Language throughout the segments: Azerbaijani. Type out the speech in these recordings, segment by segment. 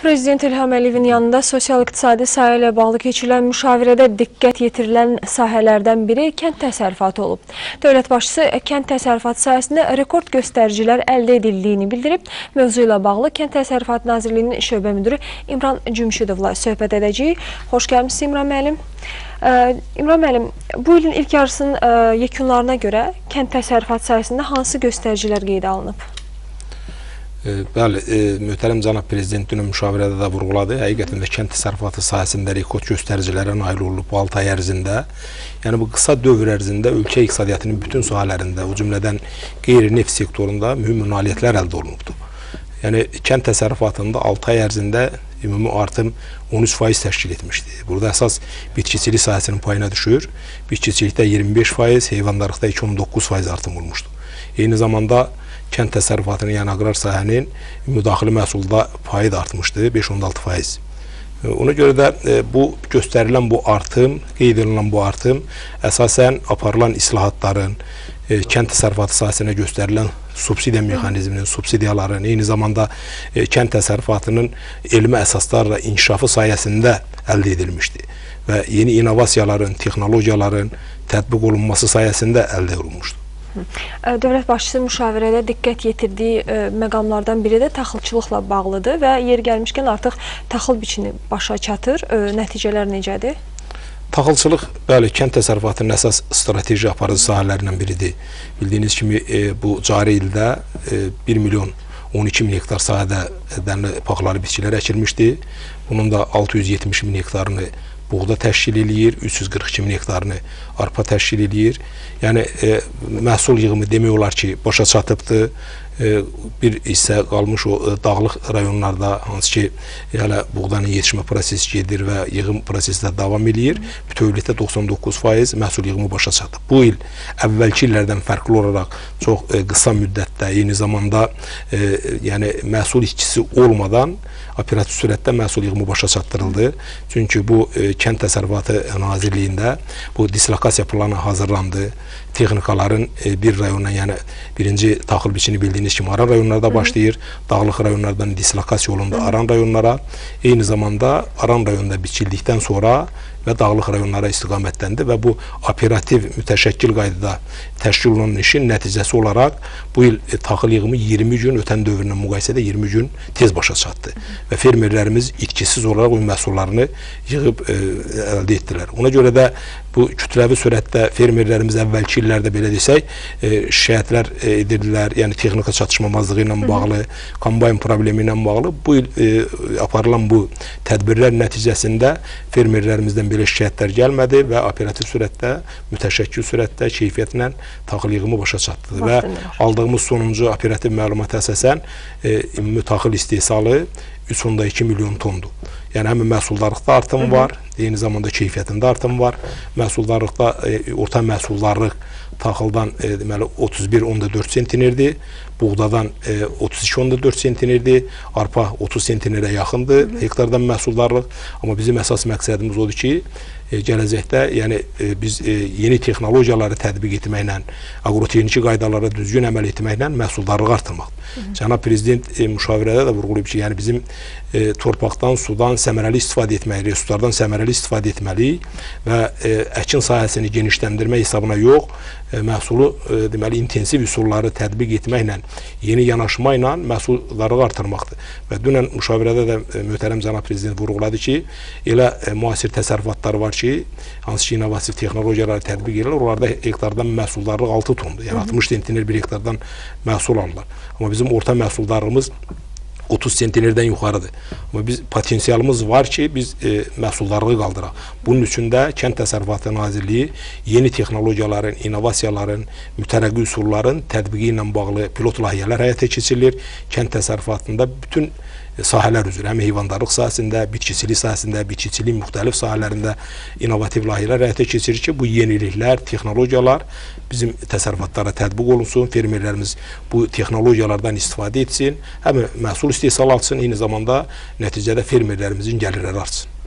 Prezident İlham Əliyevin yanında sosial-iqtisadi sahə ilə bağlı keçirilən müşavirədə diqqət yetirilən sahələrdən biri kənd təsərrüfatı olub. Dövlət başçısı kənd təsərrüfatı sahəsində rekord göstəricilər əldə edildiyini bildirib. Mövzu ilə bağlı Kənd Təsərrüfatı Nazirliyinin şöbə müdürü İmran Cümşidovla söhbət edəcəyik. Xoş gəlmişsiniz İmran müəllim. İmran müəllim, bu ilin ilk yarısının yekunlarına görə kənd təsərrüfatı sahəsində hansı göstəricilər qeydə alınıb? Bəli, e, möhtərəm cənab prezident dünən müşavirədə də vurğuladı. Həqiqətən də kənd təsərrüfatı sahəsində rekord göstəricilərə nail olunub bu 6 ay ərzində. Yəni bu qısa dövr ərzində ölkə iqtisadiyyatının bütün sahələrində, o cümlədən qeyri-neft sektorunda mühüm nailiyyətlər əldə olunubdur. Yəni kənd təsərrüfatında 6 ay ərzində ümumi artım 13% təşkil etmişdi. Burada əsas bitkiçilik sahəsinin payına düşür. Bitkiçilikdə 25%, heyvandarlıqda 2.9% artım olmuşdu. Eyni zamanda kənd təsərrüfatının, yəni aqrar sahənin müdaxili məhsulda payı da artmışdı, 5.6%. Ona görə də e, bu göstərilən bu artım, qeyd edilən bu artım əsasən aparılan islahatların, e, kənd təsərrüfatı sahəsinə göstərilən subsidiya mexanizminin, subsidiyaların, eyni zamanda e, kənd təsərrüfatının elmi əsaslarla inkişafı sayəsində əldə edilmişdi və yeni innovasiyaların, texnologiyaların tətbiq olunması sayəsində əldə olunmuşdu. Dövlət başçısı müşavirədə diqqət yetirdiyi məqamlardan biri də taxılçılıqla bağlıdır və yer gəlmişkən artıq taxıl biçini başa çatır. Nəticələr necədir? Taxılçılıq, bəli, kənd təsərrüfatının əsas strateji aparıcı sahələrindən biridir. Bildiyiniz kimi e, bu cari ildə e, 1 milyon 12 min hektar sahədə dənli paxları bitkilər əkilmişdi. Bunun da 670 min hektarını buğda təşkil eləyir, 342 min hektarını arpa təşkil eləyir. Yəni e, məhsul yığımı demək olar ki, başa çatıbdır. E, bir hissə qalmış o e, dağlıq rayonlarda hansı ki hələ buğdanın yetişmə prosesi gedir və yığım prosesi də davam eləyir. Bütövlükdə 99% məhsul yığımı başa çatıb. Bu il əvvəlki illərdən fərqli olaraq çox e, qısa müddətdə, eyni zamanda yəni məhsul işçisi olmadan operativ sürətdə məhsul yığımı başa çatdırıldı. Çünki bu Kənd Təsərrüfatı Nazirliyində bu dislokasiya planı hazırlandı. Texnikaların e, bir rayondan, yəni birinci taxıl biçini bildiyiniz kimi Aran rayonlarda başlayır. Dağlıq rayonlardan dislokasiya olundu Aran rayonlara. Eyni zamanda Aran rayonunda biçildikdən sonra və dağlıq rayonlara istiqamətləndi və bu operativ mütəşəkkil qaydada təşkil olunan işin nəticəsi olaraq bu il e, taxıl yığımı 20 gün ötən dövrlə müqayisədə 20 gün tez başa çatdı və fermerlərimiz itkisiz olaraq o məhsullarını yığıb e, əldə etdilər. Ona görə də bu kütləvi sürətdə fermerlərimiz əvvəlki illərdə belə desək, e, şikayətlər e, edirdilər, yəni texnika çatışmamazlığı ilə bağlı, kombayn problemi ilə bağlı. Bu il e, aparılan bu tədbirlər nəticəsində fermerlərimizdən belə şikayətlər gəlmədi və operativ sürətdə, mütəşəkkil sürətdə, keyfiyyətlə taxıl yığımı başa çatdı və aldığımız sonuncu operativ məlumata əsasən e, ümumi taxıl istehsalı 3.2 milyon tondur. Yəni həm məhsuldarlıqda artım var, eyni zamanda keyfiyyətində artım var. Məhsuldarlıqda e, orta məhsuldarlıq taxıldan e, deməli 31.4 sentinirdi, buğdadan e, 32.4 sentinirdi, arpa 30 sentinirə yaxındır hektardan məhsuldarlıq. Amma bizim əsas məqsədimiz odur ki, gələcəkdə yəni e, biz e, yeni texnologiyaları tətbiq etməklə, aqrotexniki qaydalara düzgün əməl etməklə məhsuldarlığı artırmaq. Cənab prezident e, müşavirədə də vurğulayıb ki, yəni bizim e, torpaqdan, sudan səmərəli istifadə etməliyik, resurslardan səmərəli istifadə etməliyik və e, əkin sahəsini genişləndirmək hesabına yox, e, məhsulu e, deməli intensiv üsulları tətbiq etməklə, yeni yanaşma ilə məhsuldarlığı artırmaqdır. Və dünən müşavirədə də e, möhtərəm cənab prezident vurğuladı ki, elə e, müasir təsərrüfatlar var ki, hansı ki innovativ texnologiyaları tətbiq edirlər, onlarda hektardan məhsuldarlıq 6 tondur. Yəni 60 sentiner bir hektardan məhsul alırlar. Amma bizim orta məhsuldarlığımız 30 sentinerdən yuxarıdır. Amma biz potensialımız var ki, biz e, məhsuldarlığı qaldıraq. Bunun üçün də Kənd Təsərrüfatı Nazirliyi yeni texnologiyaların, innovasiyaların, mütərəqqi üsulların tətbiqi ilə bağlı pilot layihələr həyata keçirilir. Kənd təsərrüfatında bütün sahələr üzrə, həm heyvandarlıq sahəsində, bitkiçilik sahəsində, bitkiçiliyin müxtəlif sahələrində innovativ layihələr həyata keçirir ki, bu yeniliklər, texnologiyalar bizim təsərrüfatlara tətbiq olunsun, fermerlərimiz bu texnologiyalardan istifadə etsin, həm məhsul istehsal artsın, eyni zamanda nəticədə fermerlərimizin gəlirləri artsın.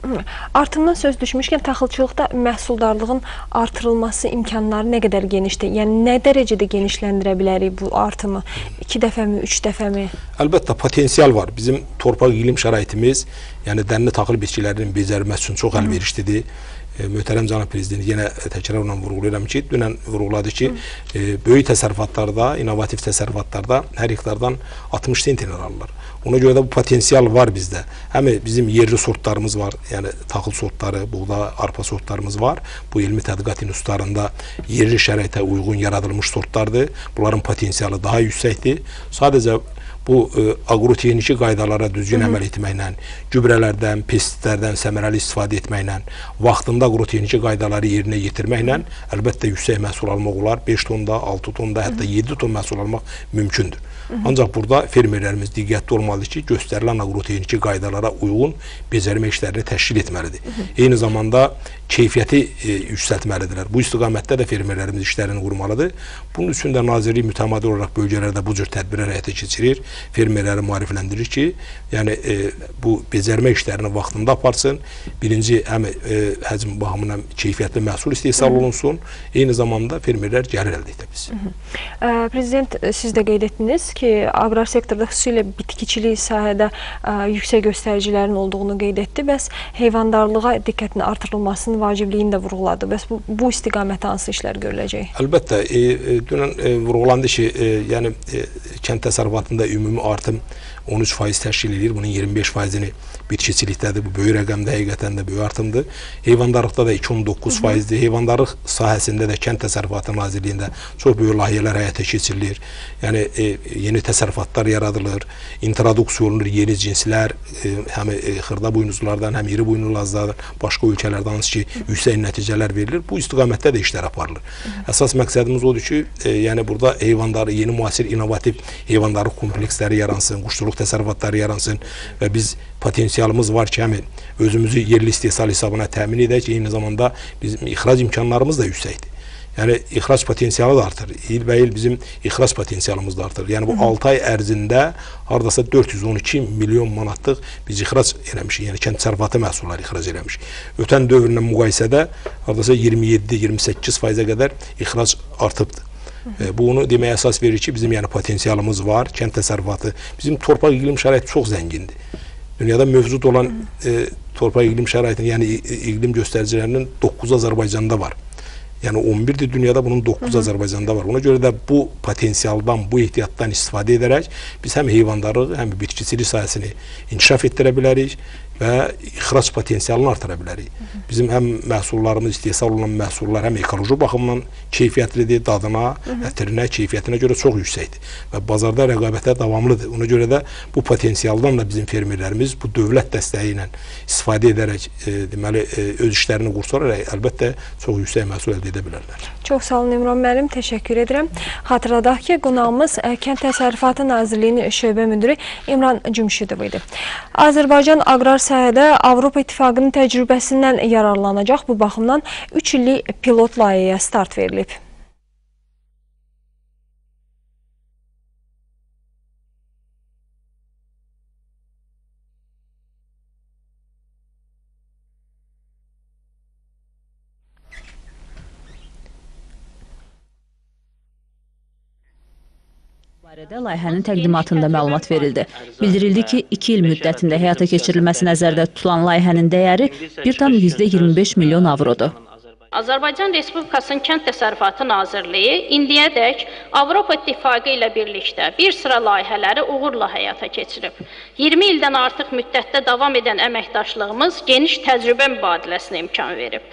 Artımdan söz düşmüşkən taxılçılıqda məhsuldarlığın artırılması imkanları nə qədər genişdir? Yəni nə dərəcədə genişləndirə bilərik bu artımı? 2 dəfəmi, 3 dəfəmi? Əlbəttə potensial var. Bizim torpaq iqlim şəraitimiz, yəni dənli taxıl bitkilərinin becərilməsi üçün çox əlverişlidir. Möhtərəm cənab prezident yenə təkrarla vurğulayıram ki, dünən vurğuladı ki, e, böyük təsərrüfatlarda, innovativ təsərrüfatlarda hər hektardan 60 sentner alırlar. Ona görə də bu potensial var bizdə. Həm bizim yerli sortlarımız var, yəni taxıl sortları, buğda, arpa sortlarımız var. Bu elmi tədqiqat institutlarında yerli şəraitə uyğun yaradılmış sortlardır. Bunların potensialı daha yüksəkdir. Sadəcə bu e, agrotexniki qaydalara düzgün əməl etməklə, gübrələrdən, pestisitlərdən səmərəli istifadə etməklə, vaxtında agrotexniki qaydaları yerinə yetirməklə əlbəttə yüksək məhsul almaq olar. 5 tonda, 6 tonda, hətta 7 ton məhsul almaq mümkündür. Ancaq burada fermerlərimiz diqqətli olmalıdır ki, göstərilən agrotexniki qaydalara uyğun becərmə işlərini təşkil etməlidir. Eyni zamanda keyfiyyəti e, yüksəltməlidirlər. Bu istiqamətdə də fermerlərimiz işlərini qurmalıdır. Bunun üçün də Nazirlik mütəmadi olaraq bölgələrdə bu cür tədbirlər həyata keçirir. Fermerləri maarifləndirir ki, yəni e, bu becərmə işlərini vaxtında aparsın. Birinci həm e, həcm baxımından keyfiyyətli məhsul istehsal olunsun, eyni zamanda fermerlər gəlir əldə edə bilsin. Prezident siz də qeyd etdiniz ki, aqrar sektorda xüsusilə bitkiçilik sahədə ə, yüksək göstəricilərin olduğunu qeyd etdi. Bəs heyvandarlığa diqqətin artırılmasının vacibliyini də vurğuladı. Bəs bu, bu istiqamətdə hansı işlər görüləcək? Əlbəttə, e, e, dünən e, vurğulandı ki, e, yəni e, kənd təsərrüfatında ümumi artım 13% təşkil edir. Bunun 25%-ni bitkiçilikdədir. Bu böyük rəqəmdə həqiqətən də böyük artımdır. Heyvandarlıqda da 2.9%-dir. Heyvandarlıq sahəsində də Kənd Təsərrüfatı Nazirliyində çox böyük layihələr həyata keçirilir. Yəni e, yeni təsərrüfatlar yaradılır, introduksiya olunur yeni cinslər, e, həm e, xırda buynuzlardan, həm iri buynuzlardan, başqa ölkələrdən hansı ki, yüksək nəticələr verilir. Bu istiqamətdə də işlər aparılır. Əsas məqsədimiz odur ki, e, yəni burada heyvandarı yeni müasir innovativ heyvandarlıq kompleksləri yaransın, quşçuluq təsərrüfatları yaransın və biz potensialımız var ki, həm özümüzü yerli istehsal hesabına təmin edək, eyni zamanda bizim ixrac imkanlarımız da yüksəkdir. Yəni ixrac potensialı da artır. İlbəil bizim ixrac potensialımız da artır. Yəni bu 6 ay ərzində hardasa 412 milyon manatlıq biz ixrac eləmişik. Yəni kənd təsərrüfatı məhsulları ixrac eləmişik. Ötən dövrlə müqayisədə hardasa 27-28%-ə qədər ixrac artıbdır. E, bu onu deməyə əsas verir ki, bizim yəni potensialımız var, kənd təsərrüfatı. Bizim torpaq iqlim şəraiti çox zəngindir. Dünyada mövcud olan e, torpaq iqlim şəraitinin, yəni iqlim göstəricilərinin 9 Azərbaycanda var. Yəni 11-dir dünyada, bunun 9 Azərbaycanda var. Ona görə də bu potensialdan, bu ehtiyatdan istifadə edərək biz həm heyvandarlıq, həm bitkiçilik sahəsini inkişaf etdirə bilərik və ixrac potensialını artıra bilərik. Bizim həm məhsullarımız, istehsal olunan məhsullar həm ekoloji baxımdan keyfiyyətlidir, dadına, ətirinə, keyfiyyətinə görə çox yüksəkdir və bazarda rəqabətə davamlıdır. Ona görə də bu potensialdan da bizim fermerlərimiz bu dövlət dəstəyi ilə istifadə edərək, e, deməli, e, öz işlərini qursalaraq əlbəttə çox yüksək məhsul əldə edə bilərlər. Çox sağ olun İmran müəllim, təşəkkür edirəm. Xatırladaq ki, qonağımız ə, Kənd Təsərrüfatı Nazirliyinin şöbə müdiri İmran Cümşüdov idi. Azərbaycan aqrar sahədə Avropa İttifaqının təcrübəsindən yararlanacaq. Bu baxımdan 3 illik pilot layihəyə start verilib. Barədə layihənin təqdimatında məlumat verildi. Bildirildi ki, 2 il müddətində həyata keçirilməsi nəzərdə tutulan layihənin dəyəri 1,25 milyon avrodur. Azərbaycan Respublikasının Kənd Təsərrüfatı Nazirliyi indiyədək Avropa İttifaqı ilə birlikdə bir sıra layihələri uğurla həyata keçirib. 20 ildən artıq müddətdə davam edən əməkdaşlığımız geniş təcrübə mübadiləsinə imkan verib.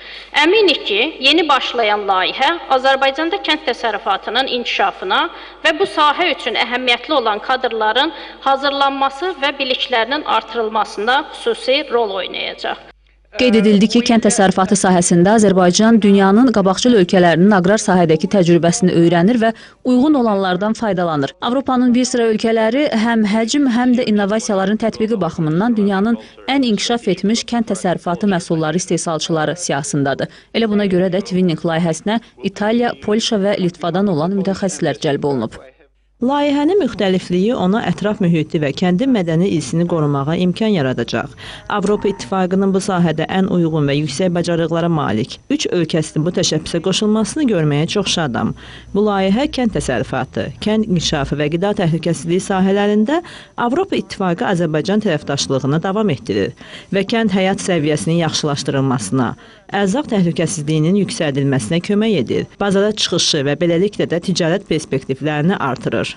Əminik ki, yeni başlayan layihə Azərbaycanda kənd təsərrüfatının inkişafına və bu sahə üçün əhəmiyyətli olan kadrların hazırlanması və biliklərinin artırılmasında xüsusi rol oynayacaq. Qeyd edildi ki, kənd təsərrüfatı sahəsində Azərbaycan dünyanın qabaqcıl ölkələrinin aqrar sahədəki təcrübəsini öyrənir və uyğun olanlardan faydalanır. Avropanın bir sıra ölkələri həm həcm, həm də innovasiyaların tətbiqi baxımından dünyanın ən inkişaf etmiş kənd təsərrüfatı məhsulları istehsalçıları siyahısındadır. Elə buna görə də Twinning layihəsinə İtaliya, Polşa və Litvadan olan mütəxəssislər cəlb olunub. Layihənin müxtəlifliyi ona ətraf mühiti və kəndin mədəni irsini qorumağa imkan yaradacaq. Avropa İttifaqının bu sahədə ən uyğun və yüksək bacarıqlara malik 3 ölkəsinin bu təşəbbüsə qoşulmasını görməyə çox şadam. Bu layihə kənd təsərrüfatı, kənd inkişafı və qida təhlükəsizliyi sahələrində Avropa İttifaqı Azərbaycan tərəfdaşlığını davam etdirir və kənd həyat səviyyəsinin yaxşılaşdırılmasına, ərzaq təhlükəsizliyinin yüksəldilməsinə kömək edir. Bazara çıxışı və beləliklə də ticarət perspektivlərini artırır.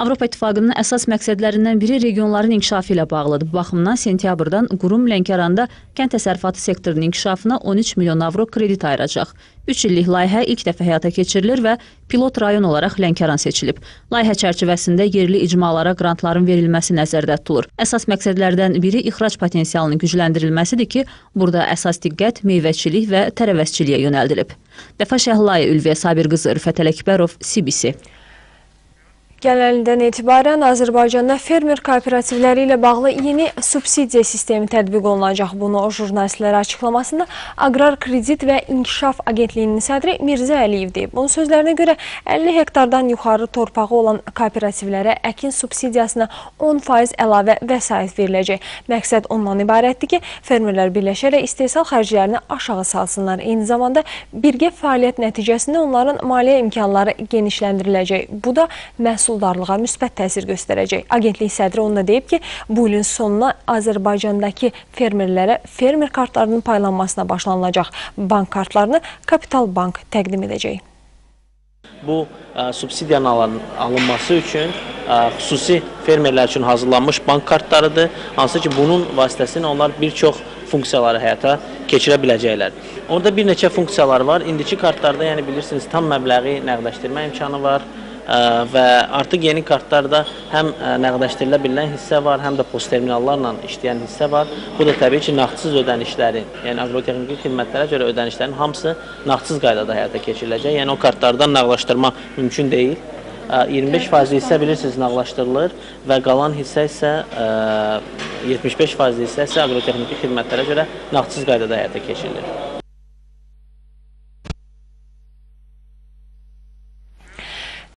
Avropa İttifaqının əsas məqsədlərindən biri regionların inkişafı ilə bağlıdır. Bu baxımdan sentyabrdan qurum Lənkəranda kənd təsərrüfatı sektorunun inkişafına 13 milyon avro kredit ayıracaq. 3 illik layihə ilk dəfə həyata keçirilir və pilot rayon olaraq Lənkəran seçilib. Layihə çərçivəsində yerli icmalara qrantların verilməsi nəzərdə tutulur. Əsas məqsədlərdən biri ixrac potensialının gücləndirilməsidir ki, burada əsas diqqət meyvəçilik və tərəvəzçiliyə yönəldilib. Vəfa Şəhlaya, Ülviyə Sabir qızı, Rüfət Ələkbərov, CBC. Gələn ildən etibarən Azərbaycanda fermer kooperativləri ilə bağlı yeni subsidiya sistemi tətbiq olunacaq. Bunu jurnalistlərə açıqlamasında Aqrar Kredit və İnkişaf Agentliyinin sədri Mirzə Əliyev deyib. Onun sözlərinə görə 50 hektardan yuxarı torpağı olan kooperativlərə əkin subsidiyasına 10% əlavə vəsait veriləcək. Məqsəd ondan ibarətdir ki, fermerlər birləşərək istehsal xərclərini aşağı salsınlar. Eyni zamanda birgə fəaliyyət nəticəsində onların maliyyə imkanları genişləndiriləcək. Bu da məhsul məhsuldarlığa müsbət təsir göstərəcək. Agentlik sədri onu da deyib ki, bu ilin sonuna Azərbaycandakı fermerlərə fermer kartlarının paylanmasına başlanılacaq. Bank kartlarını Kapital Bank təqdim edəcək. Bu ə, subsidiyanın alın, alınması üçün ə, xüsusi fermerlər üçün hazırlanmış bank kartlarıdır. Hansı ki, bunun vasitəsilə onlar bir çox funksiyaları həyata keçirə biləcəklər. Orada bir neçə funksiyalar var. İndiki kartlarda, yəni bilirsiniz, tam məbləği nəqdləşdirmə imkanı var və artıq yeni kartlarda həm nəqdləşdirilə bilən hissə var, həm də post terminallarla işləyən hissə var. Bu da təbii ki, nağdsız ödənişlərin, yəni aqrotexniki xidmətlərə görə ödənişlərin hamısı nağdsız qaydada həyata keçiriləcək. Yəni o kartlardan nağdlaşdırma mümkün deyil. 25% hissə bilirsiniz nağdlaşdırılır və qalan hissə isə 75% hissə isə aqrotexniki xidmətlərə görə nağdsız qaydada həyata keçirilir.